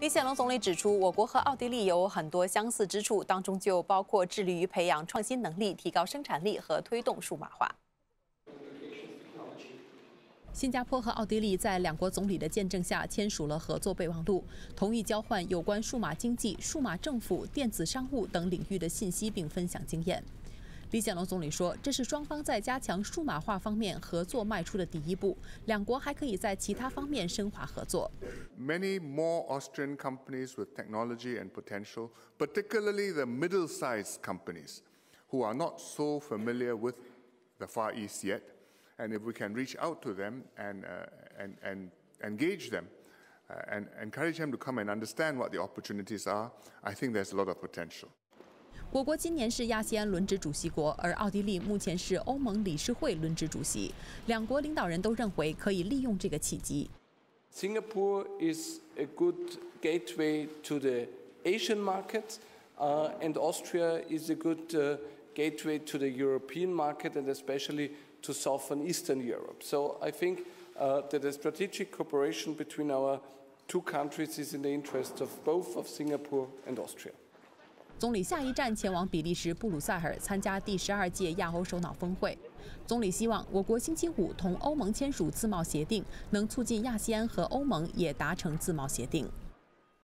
李显龙总理指出，我国和奥地利有很多相似之处，当中就包括致力于培养创新能力、提高生产力和推动数码化。新加坡和奥地利在两国总理的见证下签署了合作备忘录，同意交换有关数码经济、数码政府、电子商务等领域的信息，并分享经验。李显龙总理说，这是双方在加强数码化方面合作迈出的第一步，两国还可以在其他方面深化合作。Many more Austrian companies with technology and potential, particularly the middle-sized companies, who are not so familiar with the Far East yet. And if we can reach out to them and, uh, and, and engage them uh, and encourage them to come and understand what the opportunities are, I think there's a lot of potential. 我国今年是亚细安轮值主席国，而奥地利目前是欧盟理事会轮值主席。两国领导人都认为可以利用这个契机。Singapore is a good gateway to the Asian market, uh, and Austria is a good uh, gateway to the European market, and especially to South and Eastern Europe. So I think uh, that a strategic cooperation between our two countries is in the interest of both of Singapore and Austria. 总理下一站前往比利时布鲁塞尔参加第十二届亚欧首脑峰会。总理希望我国星期五同欧盟签署自贸协定，能促进亚西安和欧盟也达成自贸协定。